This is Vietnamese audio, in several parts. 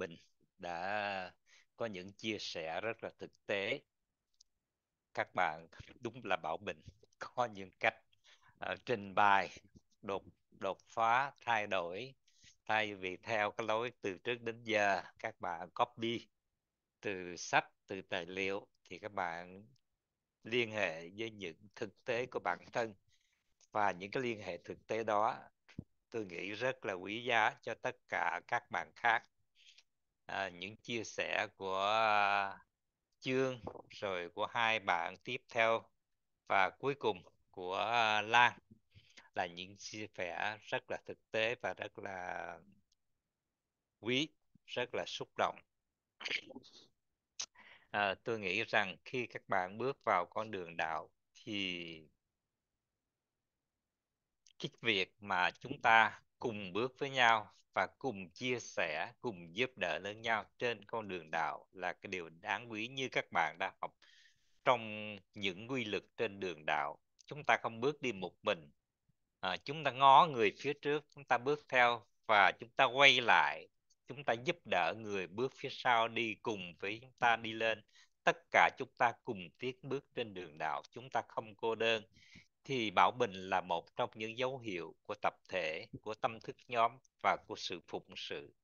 Bình đã có những chia sẻ rất là thực tế. Các bạn đúng là Bảo Bình có những cách uh, trình bày đột đột phá thay đổi thay vì theo cái lối từ trước đến giờ. Các bạn copy từ sách từ tài liệu thì các bạn liên hệ với những thực tế của bản thân. Và những cái liên hệ thực tế đó tôi nghĩ rất là quý giá cho tất cả các bạn khác à, những chia sẻ của chương rồi của hai bạn tiếp theo và cuối cùng của à, Lan là những chia sẻ rất là thực tế và rất là quý rất là xúc động. À, tôi nghĩ rằng khi các bạn bước vào con đường đạo thì cái việc mà chúng ta cùng bước với nhau và cùng chia sẻ cùng giúp đỡ lẫn nhau trên con đường đạo là cái điều đáng quý như các bạn đã học. Trong những quy luật trên đường đạo chúng ta không bước đi một mình. À, chúng ta ngó người phía trước chúng ta bước theo và chúng ta quay lại. Chúng ta giúp đỡ người bước phía sau đi cùng với chúng ta đi lên. Tất cả chúng ta cùng tiến bước trên đường đạo chúng ta không cô đơn thì bảo bình là một trong những dấu hiệu của tập thể của tâm thức nhóm và của sự phụng sự.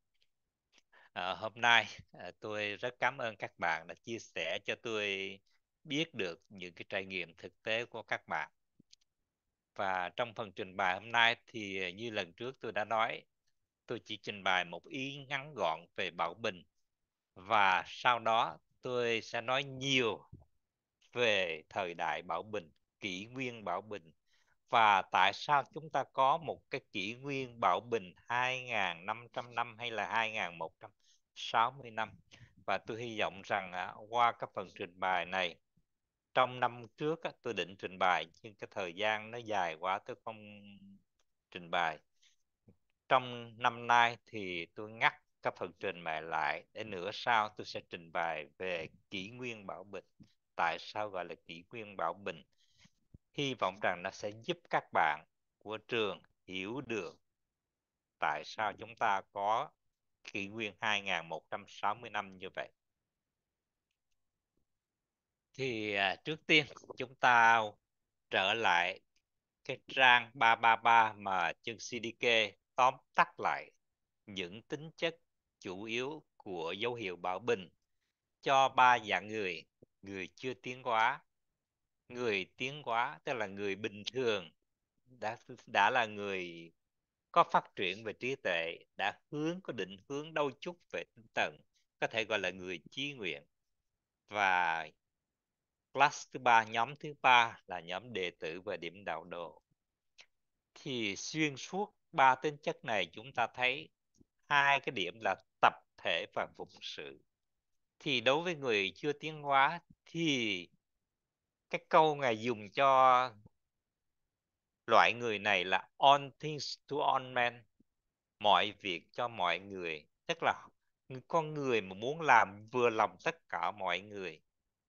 À, hôm nay à, tôi rất cảm ơn các bạn đã chia sẻ cho tôi biết được những cái trải nghiệm thực tế của các bạn. Và trong phần trình bày hôm nay thì à, như lần trước tôi đã nói tôi chỉ trình bày một ý ngắn gọn về bảo bình. Và sau đó tôi sẽ nói nhiều về thời đại bảo bình kỷ nguyên bảo bình? Và tại sao chúng ta có một cái kỷ nguyên bảo bình 2.500 năm hay là 2.160 năm? Và tôi hy vọng rằng à, qua các phần trình bày này trong năm trước á, tôi định trình bày nhưng cái thời gian nó dài quá tôi không trình bày. Trong năm nay thì tôi ngắt các phần trình bày lại để nửa sau tôi sẽ trình bày về kỷ nguyên bảo bình. Tại sao gọi là kỷ nguyên bảo bình? Hy vọng rằng nó sẽ giúp các bạn của trường hiểu được tại sao chúng ta có kỷ nguyên 2160 năm như vậy. Thì à, trước tiên chúng ta trở lại cái trang 333 mà chương CDK tóm tắt lại những tính chất chủ yếu của dấu hiệu bảo bình cho ba dạng người người chưa tiến hóa người tiến hóa, tức là người bình thường, đã đã là người có phát triển về trí tuệ, đã hướng, có định hướng đâu chút về tinh thần, có thể gọi là người chí nguyện. Và class thứ ba, nhóm thứ ba là nhóm đệ tử và điểm đạo độ thì xuyên suốt ba tính chất này, chúng ta thấy hai cái điểm là tập thể và phụng sự. Thì đối với người chưa tiến hóa thì cái câu ngài dùng cho loại người này là all things to all men mọi việc cho mọi người tức là con người mà muốn làm vừa lòng tất cả mọi người,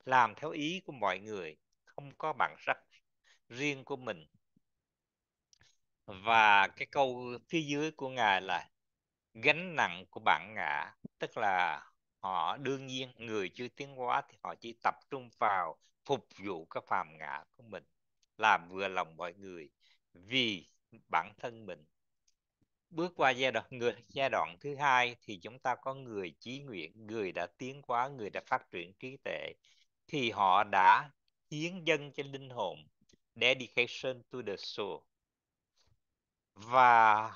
làm theo ý của mọi người, không có bản sắc riêng của mình. Và cái câu phía dưới của ngài là gánh nặng của bản ngã tức là họ đương nhiên, người chưa tiến hóa thì họ chỉ tập trung vào phục vụ cái phàm ngã của mình, làm vừa lòng mọi người vì bản thân mình. Bước qua giai đoạn, người, giai đoạn thứ hai thì chúng ta có người chí nguyện, người đã tiến hóa, người đã phát triển trí tuệ, thì họ đã hiến dân cho linh hồn, dedication to the soul. Và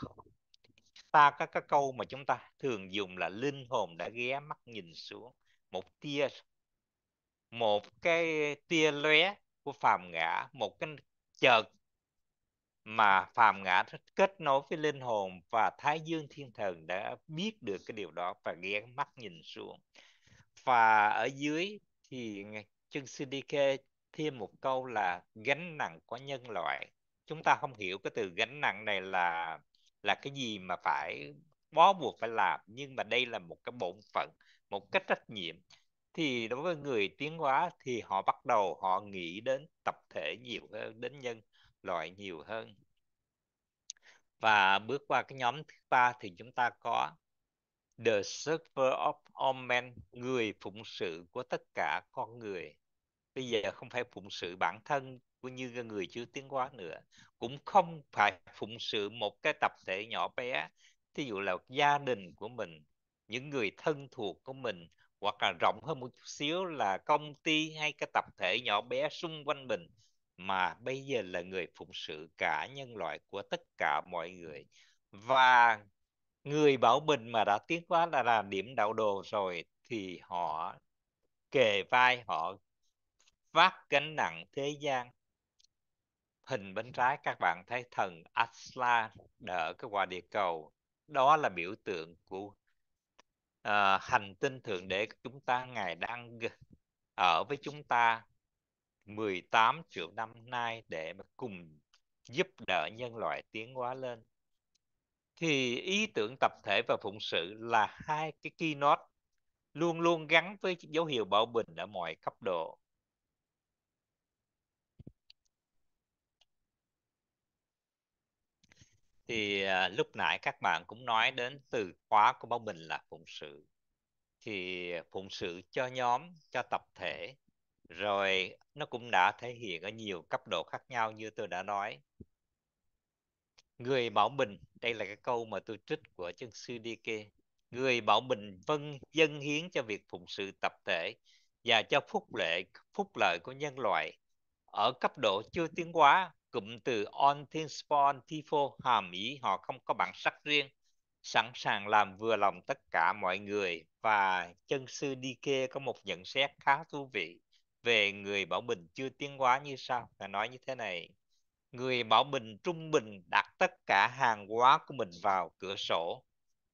ta có cái câu mà chúng ta thường dùng là linh hồn đã ghé mắt nhìn xuống, một tia một cái tia lóe của phàm ngã, một cái chợt mà phàm ngã kết nối với linh hồn và thái dương thiên thần đã biết được cái điều đó và ghé mắt nhìn xuống. Và ở dưới thì chân CDK thêm một câu là gánh nặng của nhân loại. Chúng ta không hiểu cái từ gánh nặng này là là cái gì mà phải bó buộc phải làm, nhưng mà đây là một cái bổn phận, một cái trách nhiệm thì đối với người tiến hóa thì họ bắt đầu họ nghĩ đến tập thể nhiều hơn, đến nhân loại nhiều hơn. Và bước qua cái nhóm thứ ba thì chúng ta có the server of all men, người phụng sự của tất cả con người. Bây giờ không phải phụng sự bản thân của như người chưa tiến hóa nữa, cũng không phải phụng sự một cái tập thể nhỏ bé. Thí dụ là gia đình của mình, những người thân thuộc của mình hoặc là rộng hơn một chút xíu là công ty hay cái tập thể nhỏ bé xung quanh mình. Mà bây giờ là người phụng sự cả nhân loại của tất cả mọi người. Và người bảo bình mà đã tiến hóa là là điểm đạo đồ rồi thì họ kề vai họ vác gánh nặng thế gian. Hình bên trái các bạn thấy thần Asla đỡ cái quả địa cầu. Đó là biểu tượng của uh, hành tinh thượng đế của chúng ta ngài đang ở với chúng ta 18 triệu năm nay để mà cùng giúp đỡ nhân loại tiến hóa lên. Thì ý tưởng tập thể và phụng sự là hai cái keynote luôn luôn gắn với dấu hiệu bảo bình ở mọi cấp độ. Thì à, lúc nãy các bạn cũng nói đến từ khóa của Bảo Bình là phụng sự. Thì à, phụng sự cho nhóm cho tập thể rồi nó cũng đã thể hiện ở nhiều cấp độ khác nhau như tôi đã nói. Người bảo bình đây là cái câu mà tôi trích của chân sư đi kê người bảo bình vân dân hiến cho việc phụng sự tập thể và cho phúc lệ phúc lợi của nhân loại ở cấp độ chưa tiến hóa cụm từ on spon tifo hàm ý họ không có bản sắc riêng sẵn sàng làm vừa lòng tất cả mọi người. Và chân sư đi kê có một nhận xét khá thú vị về người bảo bình chưa tiến hóa như sau. Và nói như thế này người bảo bình trung bình đặt tất cả hàng hóa của mình vào cửa sổ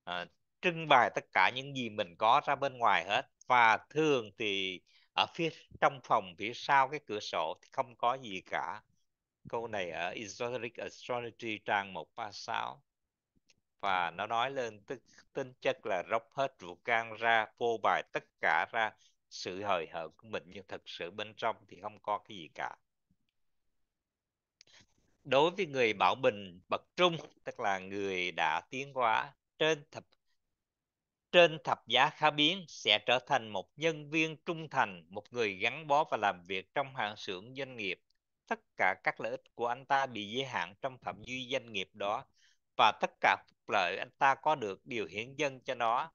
à, trưng bày tất cả những gì mình có ra bên ngoài hết. Và thường thì ở phía trong phòng phía sau cái cửa sổ thì không có gì cả câu này ở Esoteric Astrology trang 136 và nó nói lên tức, tính chất là róc hết ruột gan ra phô bày tất cả ra. Sự hời hợt của mình nhưng thật sự bên trong thì không có cái gì cả. Đối với người bảo bình bậc trung, tức là người đã tiến hóa, trên thập trên thập giá khá biến, sẽ trở thành một nhân viên trung thành, một người gắn bó và làm việc trong hàng xưởng doanh nghiệp tất cả các lợi ích của anh ta bị giới hạn trong phạm vi doanh nghiệp đó và tất cả phúc lợi anh ta có được đều hiển dân cho nó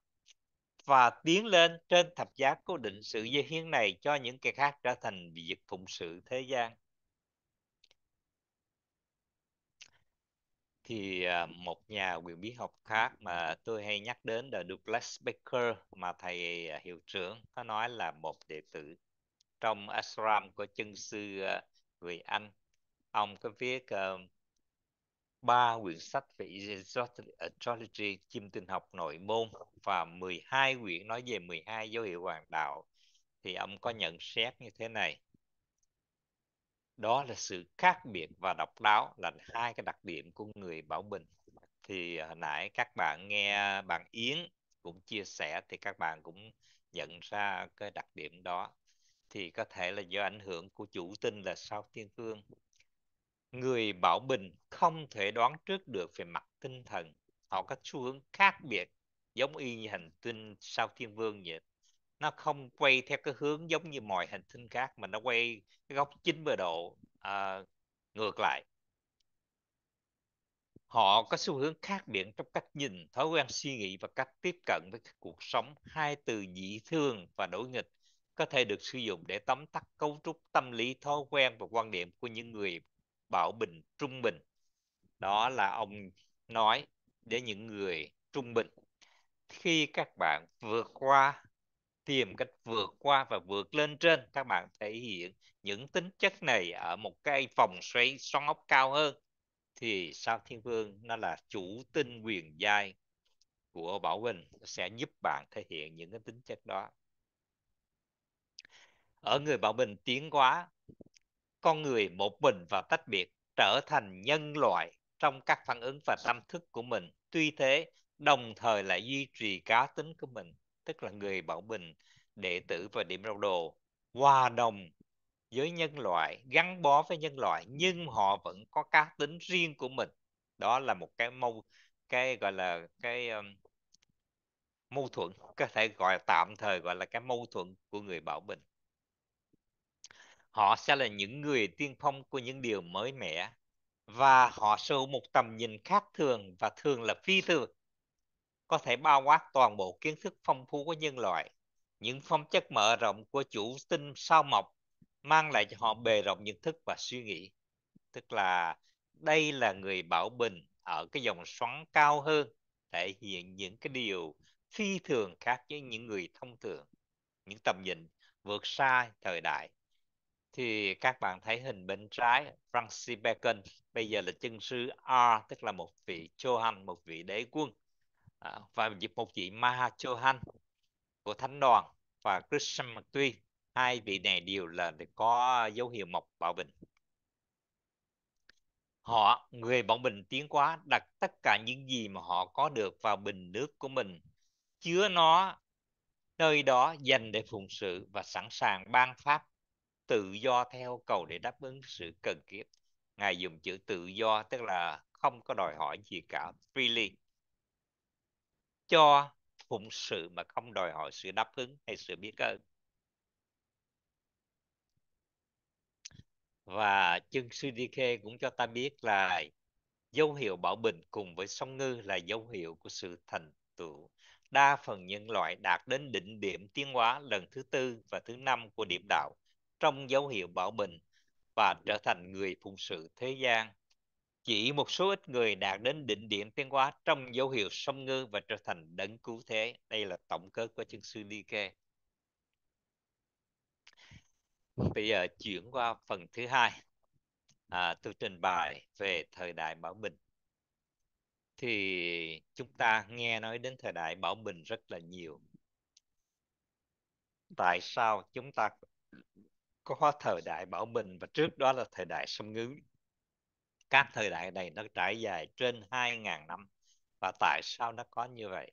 và tiến lên trên thập giá cố định sự giới hiến này cho những kẻ khác trở thành việc phụng sự thế gian. Thì à, một nhà quyền bí học khác mà tôi hay nhắc đến là Douglas Baker mà thầy à, hiệu trưởng có nói là một đệ tử trong ashram của chân sư à, người Anh. Ông có viết uh, ba quyển sách về astrology chim tinh học nội môn và 12 quyển nói về 12 dấu hiệu hoàng đạo. Thì ông có nhận xét như thế này. Đó là sự khác biệt và độc đáo là hai cái đặc điểm của người bảo bình. Thì ờ, hồi nãy các bạn nghe bạn Yến cũng chia sẻ thì các bạn cũng nhận ra cái đặc điểm đó thì có thể là do ảnh hưởng của chủ tinh là sao thiên vương người bảo bình không thể đoán trước được về mặt tinh thần. Họ có xu hướng khác biệt giống y như hành tinh sao thiên vương vậy. Nó không quay theo cái hướng giống như mọi hành tinh khác mà nó quay cái góc 90 độ à, ngược lại. Họ có xu hướng khác biệt trong cách nhìn thói quen suy nghĩ và cách tiếp cận với cuộc sống hai từ dị thương và đối nghịch có thể được sử dụng để tóm tắt cấu trúc tâm lý thói quen và quan điểm của những người bảo bình, trung bình. Đó là ông nói để những người trung bình. Khi các bạn vượt qua, tìm cách vượt qua và vượt lên trên, các bạn thể hiện những tính chất này ở một cái vòng xoay xoắn ốc cao hơn, thì sao thiên vương nó là chủ tinh quyền giai của bảo bình sẽ giúp bạn thể hiện những cái tính chất đó ở người bảo bình tiến hóa con người một mình và tách biệt trở thành nhân loại trong các phản ứng và tâm thức của mình. Tuy thế đồng thời lại duy trì cá tính của mình tức là người bảo bình đệ tử và điểm đầu đồ hòa đồng với nhân loại gắn bó với nhân loại nhưng họ vẫn có cá tính riêng của mình. Đó là một cái mâu cái gọi là cái um, mâu thuẫn có thể gọi tạm thời gọi là cái mâu thuẫn của người bảo bình họ sẽ là những người tiên phong của những điều mới mẻ, và họ sở hữu một tầm nhìn khác thường và thường là phi thường. Có thể bao quát toàn bộ kiến thức phong phú của nhân loại, những phong chất mở rộng của chủ tinh sao mộc, mang lại cho họ bề rộng nhận thức và suy nghĩ. Tức là đây là người bảo bình ở cái dòng xoắn cao hơn, thể hiện những cái điều phi thường khác với những người thông thường. Những tầm nhìn vượt xa thời đại thì các bạn thấy hình bên trái Francis Bacon bây giờ là chân sư R tức là một vị Chohan một vị đế quân. À, và một vị Maha Chohan của thánh đoàn và Christian McTuy. Hai vị này đều là có dấu hiệu mộc bảo bình. Họ người bảo bình tiến hóa đặt tất cả những gì mà họ có được vào bình nước của mình. Chứa nó nơi đó dành để phụng sự và sẵn sàng ban pháp tự do theo cầu để đáp ứng sự cần kiếp ngài dùng chữ tự do, tức là không có đòi hỏi gì cả, freely. Cho phụng sự mà không đòi hỏi sự đáp ứng hay sự biết ơn. Và chân sư đi khê cũng cho ta biết là dấu hiệu bảo bình cùng với song ngư là dấu hiệu của sự thành tựu. Đa phần nhân loại đạt đến đỉnh điểm tiến hóa lần thứ tư và thứ năm của điểm đạo trong dấu hiệu bảo bình và trở thành người phụng sự thế gian. Chỉ một số ít người đạt đến đỉnh điểm tiến hóa trong dấu hiệu song ngư và trở thành đấng cứu thế. Đây là tổng kết của chân sư Ly Kê. Bây giờ chuyển qua phần thứ hai. À, tôi trình bày về thời đại bảo bình. Thì chúng ta nghe nói đến thời đại bảo bình rất là nhiều. Tại sao chúng ta có thời đại bảo bình và trước đó là thời đại sông ngư. các thời đại này nó trải dài trên 2.000 năm và tại sao nó có như vậy?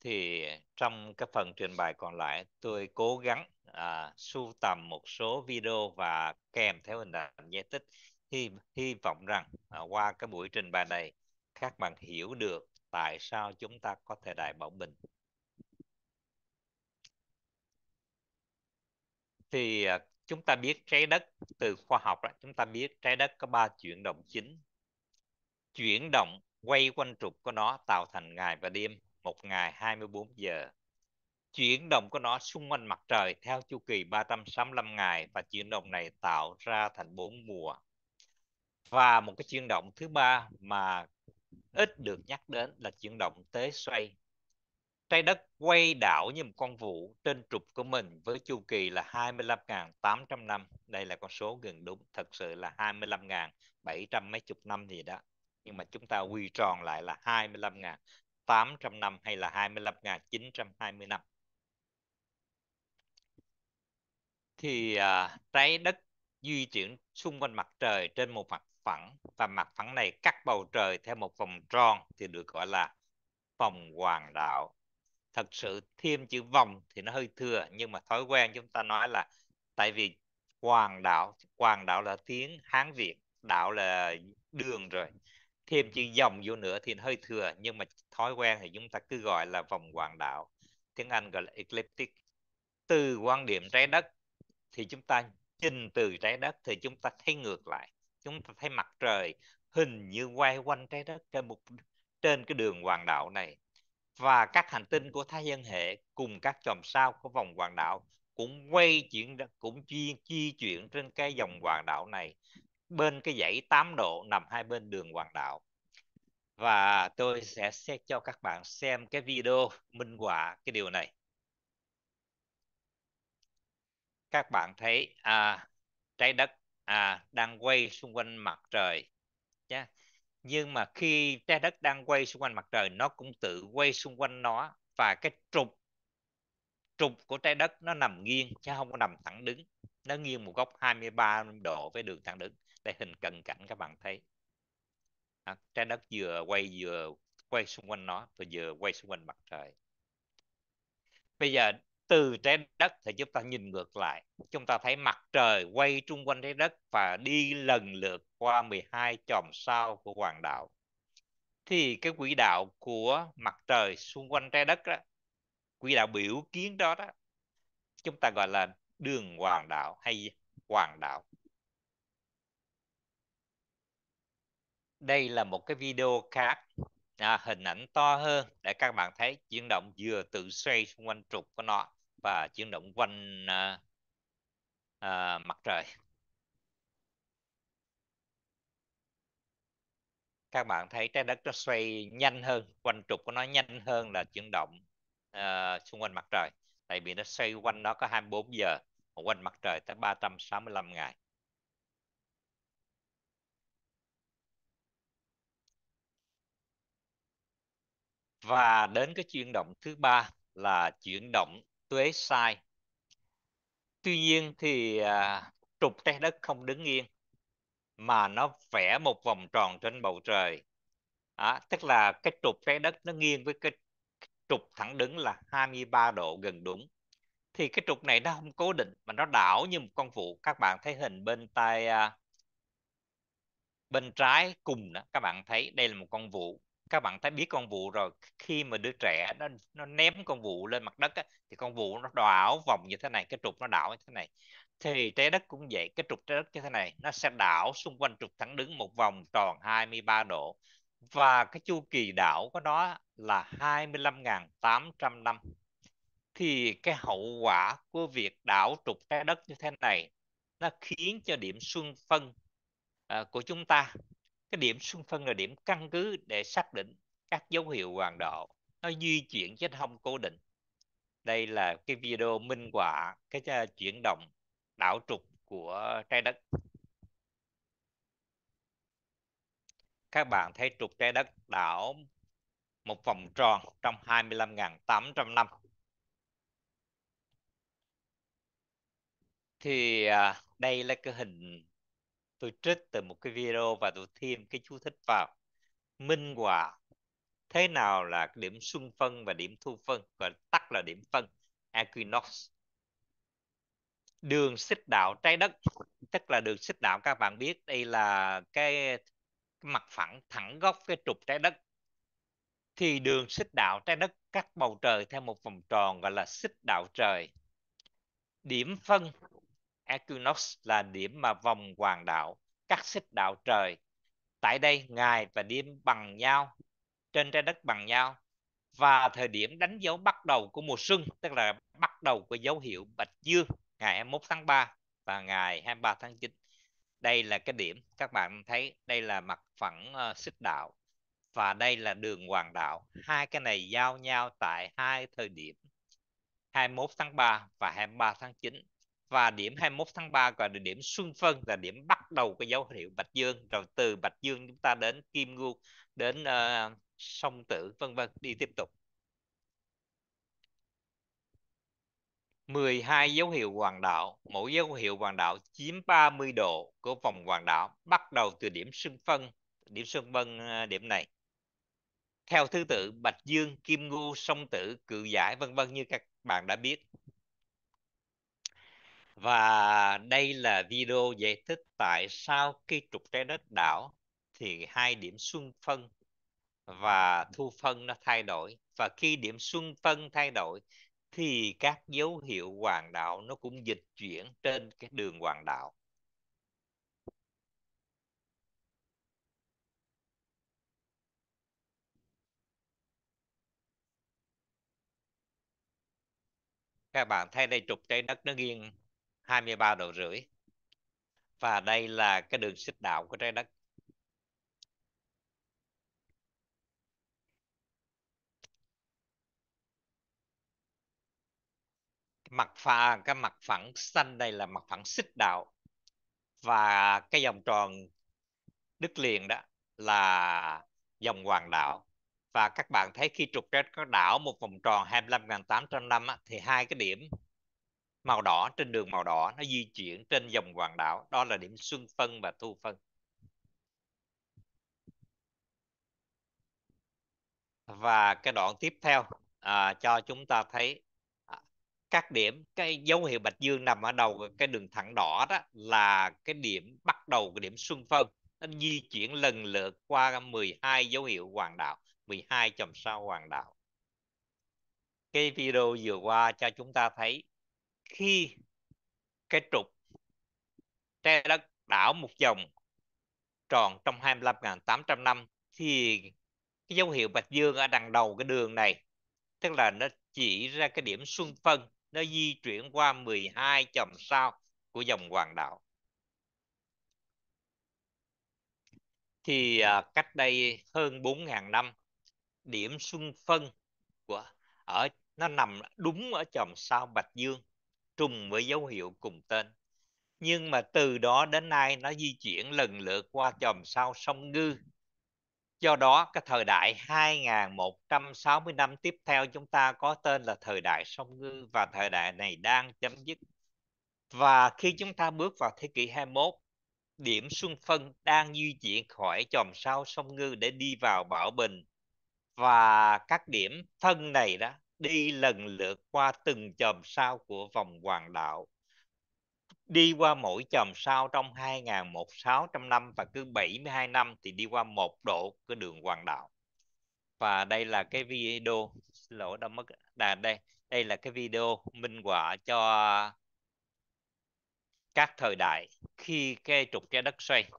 Thì trong cái phần trình bày còn lại tôi cố gắng à, sưu tầm một số video và kèm theo hình ảnh giải thích. Hy hy vọng rằng à, qua cái buổi trình bày này các bạn hiểu được tại sao chúng ta có thời đại bảo bình thì à, chúng ta biết trái đất từ khoa học là chúng ta biết trái đất có ba chuyển động chính. Chuyển động quay quanh trục của nó tạo thành ngày và đêm, một ngày 24 giờ. Chuyển động của nó xung quanh mặt trời theo chu kỳ 365 ngày và chuyển động này tạo ra thành bốn mùa. Và một cái chuyển động thứ ba mà ít được nhắc đến là chuyển động tế xoay trái đất quay đảo như một con vũ trên trục của mình với chu kỳ là 25.800 năm. Đây là con số gần đúng thật sự là 25.700 mấy chục năm gì đó. Nhưng mà chúng ta quy tròn lại là 25.800 năm hay là 25.920 năm. Thì à, trái đất di chuyển xung quanh mặt trời trên một mặt phẳng và mặt phẳng này cắt bầu trời theo một vòng tròn thì được gọi là vòng hoàng đạo thật sự thêm chữ vòng thì nó hơi thừa, nhưng mà thói quen chúng ta nói là tại vì hoàng đạo hoàng đạo là tiếng hán việt đạo là đường rồi. Thêm chữ dòng vô nữa thì nó hơi thừa, nhưng mà thói quen thì chúng ta cứ gọi là vòng hoàng đạo tiếng anh gọi là ecliptic. Từ quan điểm trái đất thì chúng ta nhìn từ trái đất thì chúng ta thấy ngược lại. Chúng ta thấy mặt trời hình như quay quanh trái đất trên một, trên cái đường hoàng đạo này và các hành tinh của thái dương hệ cùng các chòm sao của vòng hoàng đạo cũng quay chuyển cũng di, di chuyển trên cái dòng hoàng đạo này bên cái dãy 8 độ nằm hai bên đường hoàng đạo và tôi sẽ xét cho các bạn xem cái video minh họa cái điều này. Các bạn thấy à, trái đất à, đang quay xung quanh mặt trời nhé nhưng mà khi trái đất đang quay xung quanh mặt trời nó cũng tự quay xung quanh nó và cái trục trục của trái đất nó nằm nghiêng chứ không có nằm thẳng đứng. Nó nghiêng một góc 23 độ với đường thẳng đứng. Đây hình cận cảnh các bạn thấy. À, trái đất vừa quay vừa quay xung quanh nó và vừa quay xung quanh mặt trời. Bây giờ từ trái đất thì chúng ta nhìn ngược lại. Chúng ta thấy mặt trời quay trung quanh trái đất và đi lần lượt qua 12 chòm sao của hoàng đạo thì cái quỹ đạo của mặt trời xung quanh trái đất đó quỹ đạo biểu kiến đó đó chúng ta gọi là đường hoàng đạo hay hoàng đạo đây là một cái video khác à, hình ảnh to hơn để các bạn thấy chuyển động vừa tự xoay xung quanh trục của nó và chuyển động quanh à, à, mặt trời. Các bạn thấy trái đất nó xoay nhanh hơn quanh trục của nó nhanh hơn là chuyển động à, xung quanh mặt trời. Tại vì nó xoay quanh nó có 24 giờ quanh mặt trời tới 365 ngày. Và đến cái chuyển động thứ ba là chuyển động tuế sai. Tuy nhiên thì à, trục trái đất không đứng yên mà nó vẽ một vòng tròn trên bầu trời. À, tức là cái trục trái đất nó nghiêng với cái trục thẳng đứng là 23 độ gần đúng. Thì cái trục này nó không cố định mà nó đảo như một con vụ. Các bạn thấy hình bên tay à, bên trái cùng đó các bạn thấy đây là một con vụ các bạn thấy biết con vụ rồi khi mà đứa trẻ nó nó ném con vụ lên mặt đất á, thì con vụ nó đảo vòng như thế này cái trục nó đảo như thế này. Thì trái đất cũng vậy cái trục trái đất như thế này nó sẽ đảo xung quanh trục thẳng đứng một vòng tròn 23 độ. Và cái chu kỳ đảo của nó là 25.800 năm. Thì cái hậu quả của việc đảo trục trái đất như thế này nó khiến cho điểm xuân phân uh, của chúng ta cái điểm xuân phân là điểm căn cứ để xác định các dấu hiệu hoàng đạo. Nó di chuyển chứ không cố định. Đây là cái video minh họa cái à, chuyển động đảo trục của trái đất. Các bạn thấy trục trái đất đảo một vòng tròn trong 25.800 năm. Thì à, đây là cái hình tôi trích từ một cái video và tôi thêm cái chú thích vào. Minh họa thế nào là điểm xuân phân và điểm thu phân? Gọi tắt là điểm phân, equinox. Đường xích đạo trái đất, tức là đường xích đạo các bạn biết, đây là cái mặt phẳng thẳng góc cái trục trái đất. Thì đường xích đạo trái đất cắt bầu trời theo một vòng tròn gọi là xích đạo trời. Điểm phân equinox là điểm mà vòng hoàng đạo cắt xích đạo trời. Tại đây ngày và đêm bằng nhau trên trái đất bằng nhau và thời điểm đánh dấu bắt đầu của mùa xuân tức là bắt đầu của dấu hiệu bạch dương ngày 21 tháng 3 và ngày 23 tháng 9 đây là cái điểm các bạn thấy đây là mặt phẳng uh, xích đạo và đây là đường hoàng đạo hai cái này giao nhau tại hai thời điểm 21 tháng 3 và 23 tháng 9 và điểm 21 tháng 3 gọi là điểm xuân phân là điểm bắt đầu của dấu hiệu bạch dương rồi từ bạch dương chúng ta đến kim ngưu đến uh, song tử vân vân đi tiếp tục 12 dấu hiệu hoàng đạo, mỗi dấu hiệu hoàng đạo chiếm 30 độ của vòng hoàng đạo, bắt đầu từ điểm xuân phân, điểm xuân phân ờ, điểm này. Theo thứ tự Bạch Dương, Kim Ngưu, Song Tử, Cự Giải vân vân như các bạn đã biết. Và đây là video giải thích tại sao khi trục trái đất đảo thì hai điểm xuân phân và thu phân nó thay đổi. Và khi điểm xuân phân thay đổi thì các dấu hiệu hoàng đạo nó cũng dịch chuyển trên cái đường hoàng đạo các bạn thấy đây, trục trái đất nó nghiêng 23 độ rưỡi. Và đây là cái đường xích đạo của trái đất. Mặt pha, cái mặt phẳng xanh đây là mặt phẳng xích đạo. Và cái vòng tròn đứt liền đó là dòng hoàng đạo. Và các bạn thấy khi trục trái có đảo một vòng tròn 25.800 năm thì hai cái điểm màu đỏ trên đường màu đỏ nó di chuyển trên dòng hoàng đạo đó là điểm xuân phân và thu phân. Và cái đoạn tiếp theo à, cho chúng ta thấy à, các điểm cái dấu hiệu bạch dương nằm ở đầu cái đường thẳng đỏ đó là cái điểm bắt đầu cái điểm xuân phân. Nó di chuyển lần lượt qua 12 dấu hiệu hoàng đạo 12 chòm sao hoàng đạo cái video vừa qua cho chúng ta thấy khi cái trục trái đất đảo một vòng tròn trong 25.800 năm thì cái dấu hiệu bạch dương ở đằng đầu cái đường này tức là nó chỉ ra cái điểm xuân phân nó di chuyển qua 12 chòm sao của dòng hoàng đạo. Thì à, cách đây hơn 4.000 năm điểm xuân phân của ở nó nằm đúng ở chòm sao bạch dương trùng với dấu hiệu cùng tên nhưng mà từ đó đến nay nó di chuyển lần lượt qua chòm sao sông Ngư. Do đó cái thời đại 2160 năm tiếp theo chúng ta có tên là thời đại sông Ngư và thời đại này đang chấm dứt. Và khi chúng ta bước vào thế kỷ 21, điểm xuân phân đang di chuyển khỏi chòm sao sông Ngư để đi vào Bảo Bình. Và các điểm phân này đó đi lần lượt qua từng chòm sao của vòng hoàng đạo. Đi qua mỗi chòm sao trong 2.600 năm và cứ 72 năm thì đi qua một độ cái đường hoàng đạo. Và đây là cái video, xin lỗi, đã mất đà đây đây là cái video minh họa cho các thời đại khi cái trục trái đất xoay.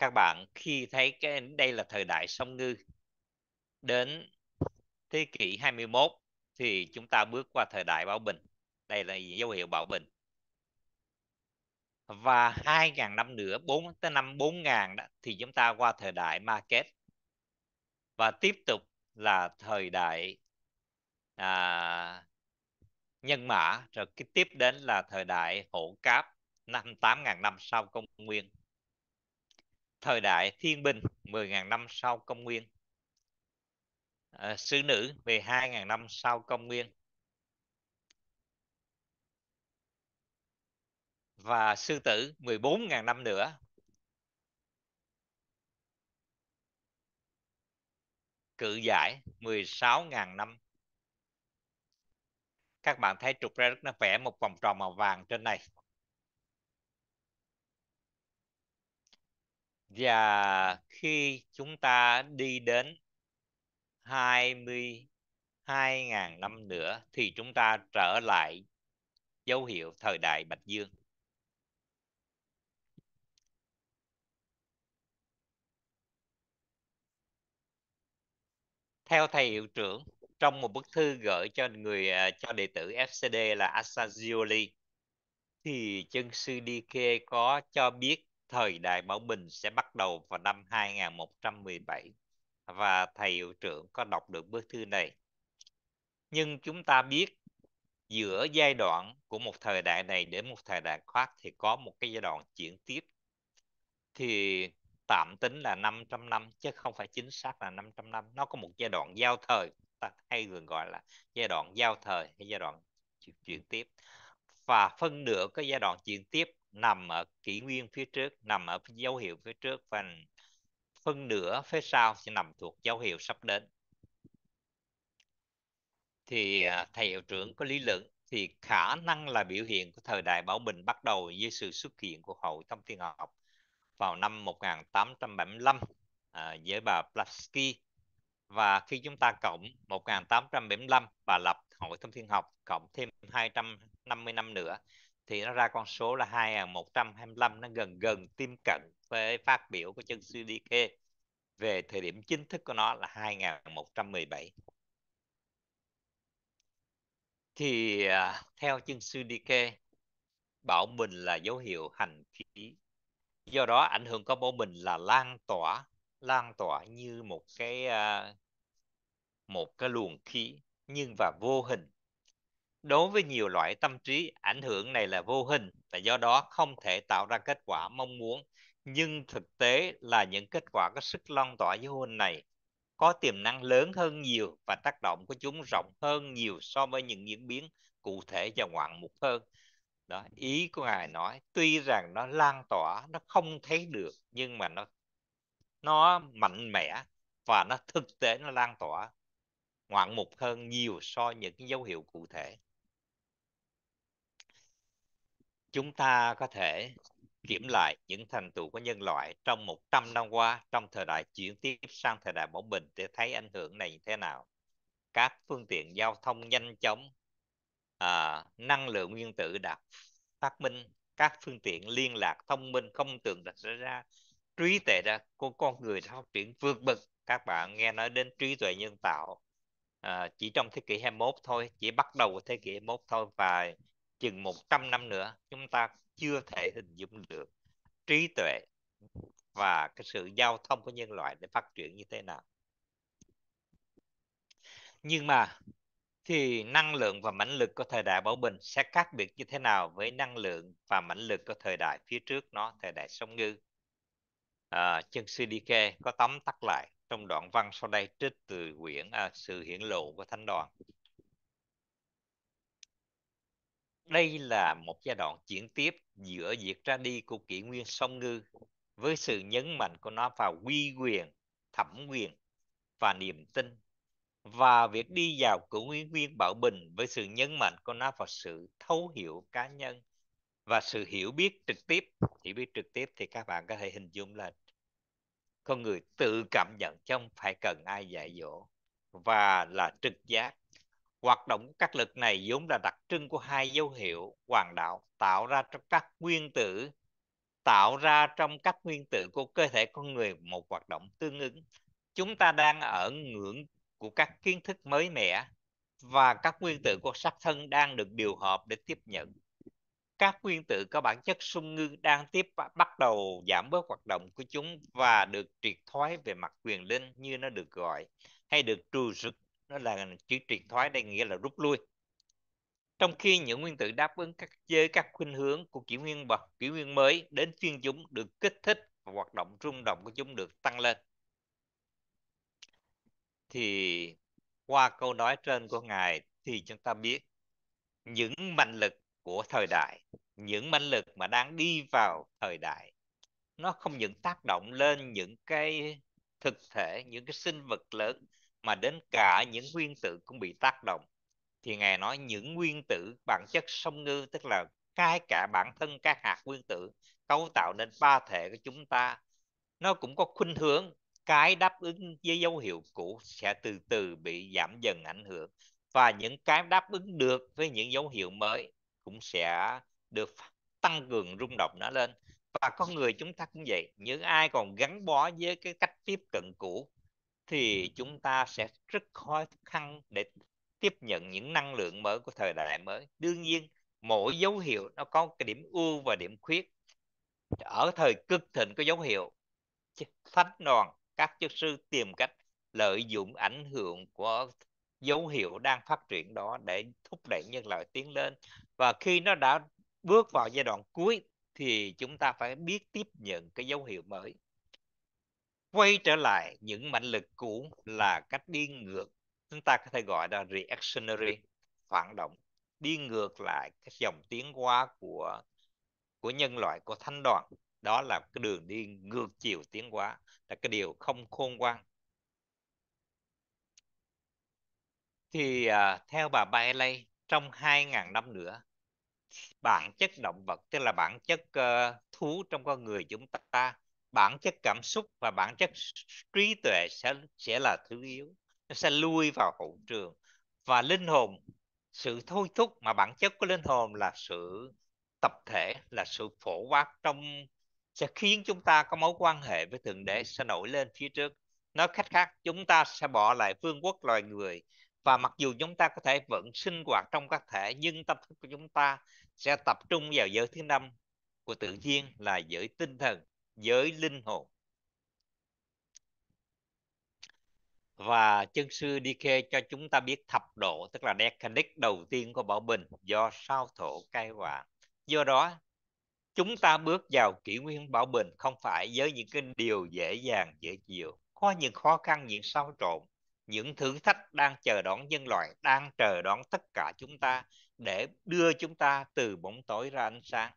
Các bạn khi thấy cái đây là thời đại sông ngư đến thế kỷ 21 thì chúng ta bước qua thời đại Bảo Bình. Đây là dấu hiệu Bảo Bình. Và 2.000 năm nữa, 4 tới năm 4.000 đó, thì chúng ta qua thời đại Market. Và tiếp tục là thời đại à, nhân mã, rồi cái tiếp đến là thời đại hổ cáp năm 8.000 năm sau công nguyên. Thời đại thiên bình 10.000 năm sau công nguyên. À, sư nữ về 2.000 năm sau công nguyên. Và sư tử 14.000 năm nữa. Cự giải 16.000 năm. Các bạn thấy trục ra rất nó vẽ một vòng tròn màu vàng trên này. Và khi chúng ta đi đến 22.000 năm nữa thì chúng ta trở lại dấu hiệu thời đại Bạch Dương. Theo thầy hiệu trưởng, trong một bức thư gửi cho người à, cho đệ tử FCD là Asazioli, thì chân sư DK có cho biết thời đại Bảo Bình sẽ bắt đầu vào năm 2117 và thầy hiệu trưởng có đọc được bức thư này. Nhưng chúng ta biết giữa giai đoạn của một thời đại này đến một thời đại khác thì có một cái giai đoạn chuyển tiếp. Thì tạm tính là 500 năm chứ không phải chính xác là 500 năm. Nó có một giai đoạn giao thời, ta hay thường gọi là giai đoạn giao thời hay giai đoạn chuyển tiếp. Và phân nửa cái giai đoạn chuyển tiếp nằm ở kỷ nguyên phía trước nằm ở dấu hiệu phía trước và phân nửa phía sau sẽ nằm thuộc dấu hiệu sắp đến. Thì à, thầy hiệu trưởng có lý luận thì khả năng là biểu hiện của thời đại Bảo Bình bắt đầu với sự xuất hiện của Hội Thông thiên học vào năm 1875 à, với bà Blavatsky và khi chúng ta cộng 1875 bà lập Hội Thông thiên học cộng thêm 250 năm nữa thì nó ra con số là 2125 nó gần gần tiêm cận với phát biểu của chân sư DK về thời điểm chính thức của nó là 2117 thì à, theo chân sư DK bảo bình là dấu hiệu hành khí. Do đó ảnh hưởng của bảo bình là lan tỏa lan tỏa như một cái à, một cái luồng khí nhưng và vô hình đối với nhiều loại tâm trí, ảnh hưởng này là vô hình và do đó không thể tạo ra kết quả mong muốn. Nhưng thực tế là những kết quả có sức lan tỏa vô hình này có tiềm năng lớn hơn nhiều và tác động của chúng rộng hơn nhiều so với những diễn biến cụ thể và ngoạn mục hơn. Đó, ý của ngài nói, tuy rằng nó lan tỏa, nó không thấy được, nhưng mà nó nó mạnh mẽ và nó thực tế, nó lan tỏa, ngoạn mục hơn nhiều so với những cái dấu hiệu cụ thể chúng ta có thể kiểm lại những thành tựu của nhân loại trong 100 năm qua trong thời đại chuyển tiếp sang thời đại bóng bình để thấy ảnh hưởng này như thế nào. Các phương tiện giao thông nhanh chóng, à, năng lượng nguyên tử đã phát minh, các phương tiện liên lạc thông minh không tưởng đặt ra, trí tuệ ra của con người đã phát triển vượt bậc. Các bạn nghe nói đến trí tuệ nhân tạo à, chỉ trong thế kỷ 21 thôi, chỉ bắt đầu của thế kỷ 21 thôi và chừng 100 năm nữa chúng ta chưa thể hình dung được trí tuệ và cái sự giao thông của nhân loại để phát triển như thế nào. Nhưng mà thì năng lượng và mãnh lực của thời đại bảo bình sẽ khác biệt như thế nào với năng lượng và mãnh lực của thời đại phía trước nó thời đại sông ngư? À, chân sư đi kê có tóm tắt lại trong đoạn văn sau đây trích từ quyển à, sự hiển lộ của thánh đoàn đây là một giai đoạn chuyển tiếp giữa việc ra đi của kỷ nguyên song ngư với sự nhấn mạnh của nó vào quy quyền, thẩm quyền và niềm tin. Và việc đi vào của nguyên nguyên bảo bình với sự nhấn mạnh của nó vào sự thấu hiểu cá nhân và sự hiểu biết trực tiếp. Hiểu biết trực tiếp thì các bạn có thể hình dung là con người tự cảm nhận chứ không phải cần ai dạy dỗ. Và là trực giác. Hoạt động của các lực này vốn là đặc trưng của hai dấu hiệu hoàng đạo tạo ra trong các nguyên tử, tạo ra trong các nguyên tử của cơ thể con người một hoạt động tương ứng. Chúng ta đang ở ngưỡng của các kiến thức mới mẻ và các nguyên tử của sắc thân đang được điều hợp để tiếp nhận. Các nguyên tử có bản chất sung ngư đang tiếp bắt đầu giảm bớt hoạt động của chúng và được triệt thoái về mặt quyền linh như nó được gọi, hay được trù rực nó là chữ triệt thoái đây nghĩa là rút lui. Trong khi những nguyên tử đáp ứng các với các khuynh hướng của kỷ nguyên bậc, kỷ nguyên mới đến phiên chúng được kích thích và hoạt động rung động của chúng được tăng lên. Thì qua câu nói trên của ngài thì chúng ta biết những mạnh lực của thời đại, những mạnh lực mà đang đi vào thời đại, nó không những tác động lên những cái thực thể, những cái sinh vật lớn mà đến cả những nguyên tử cũng bị tác động. Thì ngài nói những nguyên tử bản chất song ngư, tức là cái cả bản thân, các hạt nguyên tử, cấu tạo nên ba thể của chúng ta, nó cũng có khuynh hướng. Cái đáp ứng với dấu hiệu cũ sẽ từ từ bị giảm dần ảnh hưởng. Và những cái đáp ứng được với những dấu hiệu mới cũng sẽ được tăng cường, rung động nó lên. Và con người chúng ta cũng vậy. Những ai còn gắn bó với cái cách tiếp cận cũ thì chúng ta sẽ rất khó khăn để tiếp nhận những năng lượng mới của thời đại mới. Đương nhiên, mỗi dấu hiệu nó có cái điểm ưu và điểm khuyết. Ở thời cực thịnh có dấu hiệu thánh đoàn, các chức sư tìm cách lợi dụng ảnh hưởng của dấu hiệu đang phát triển đó để thúc đẩy nhân loại tiến lên. Và khi nó đã bước vào giai đoạn cuối thì chúng ta phải biết tiếp nhận cái dấu hiệu mới quay trở lại những mạnh lực cũ là cách đi ngược. Chúng ta có thể gọi là reactionary phản động. Đi ngược lại cái dòng tiến hóa của của nhân loại của thánh đoàn. Đó là cái đường đi ngược chiều tiến hóa là cái điều không khôn ngoan. Thì à, theo bà Bailey trong 2.000 năm nữa bản chất động vật tức là bản chất uh, thú trong con người chúng ta bản chất cảm xúc và bản chất trí tuệ sẽ sẽ là thứ yếu. Nó sẽ lui vào hậu trường. Và linh hồn, sự thôi thúc mà bản chất của linh hồn là sự tập thể, là sự phổ quát trong, sẽ khiến chúng ta có mối quan hệ với thượng đế, sẽ nổi lên phía trước. Nói cách khác, chúng ta sẽ bỏ lại vương quốc loài người. Và mặc dù chúng ta có thể vẫn sinh hoạt trong các thể, nhưng tâm thức của chúng ta sẽ tập trung vào giới thứ năm của tự nhiên là giới tinh thần với linh hồn. Và chân sư đi kê cho chúng ta biết thập độ, tức là decanic đầu tiên của bảo bình do sao thổ cai hỏa do đó, chúng ta bước vào kỷ nguyên bảo bình không phải với những cái điều dễ dàng, dễ chịu. Có những khó khăn, những sao trộn, những thử thách đang chờ đón nhân loại, đang chờ đón tất cả chúng ta để đưa chúng ta từ bóng tối ra ánh sáng.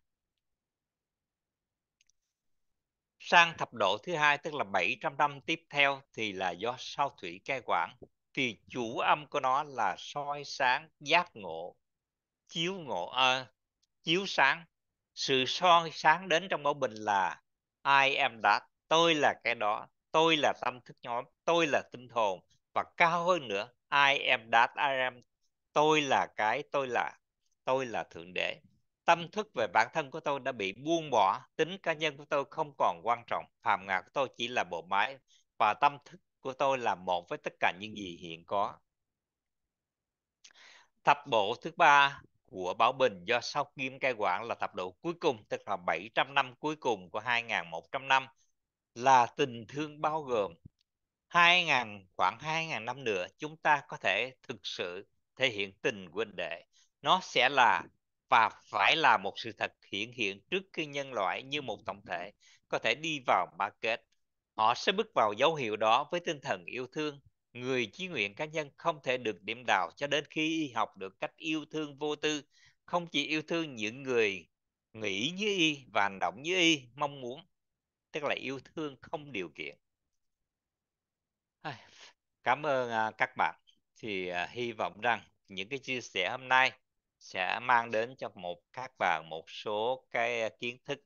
Sang thập độ thứ hai tức là 700 năm tiếp theo thì là do sao thủy cai quản. Thì chủ âm của nó là soi sáng giác ngộ chiếu ngộ à, chiếu sáng. Sự soi sáng đến trong mẫu Bình là I am that. Tôi là cái đó. Tôi là tâm thức nhóm. Tôi là tinh hồn. Và cao hơn nữa I am that I am. Tôi là cái tôi là tôi là thượng đế tâm thức về bản thân của tôi đã bị buông bỏ, tính cá nhân của tôi không còn quan trọng, phàm ngã của tôi chỉ là bộ máy và tâm thức của tôi là một với tất cả những gì hiện có. Thập bộ thứ ba của Bảo Bình do sau kim cai quản là thập độ cuối cùng, tức là 700 năm cuối cùng của 2.100 năm, là tình thương bao gồm 2.000 khoảng 2.000 năm nữa, chúng ta có thể thực sự thể hiện tình huynh đệ. Nó sẽ là và phải là một sự thật hiện hiện trước khi nhân loại như một tổng thể. Có thể đi vào market, họ sẽ bước vào dấu hiệu đó với tinh thần yêu thương. Người chí nguyện cá nhân không thể được điểm đào cho đến khi học được cách yêu thương vô tư. Không chỉ yêu thương những người nghĩ như y và hành động như y, mong muốn, tức là yêu thương không điều kiện. Cảm ơn à, các bạn. Thì à, hy vọng rằng những cái chia sẻ hôm nay sẽ mang đến cho một các bạn một số cái à, kiến thức.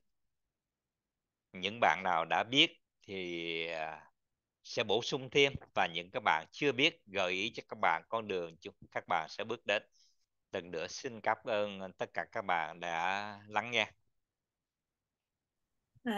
Những bạn nào đã biết thì à, sẽ bổ sung thêm, và những các bạn chưa biết, gợi ý cho các bạn con đường các bạn sẽ bước đến. Lần nữa xin cảm ơn tất cả các bạn đã lắng nghe.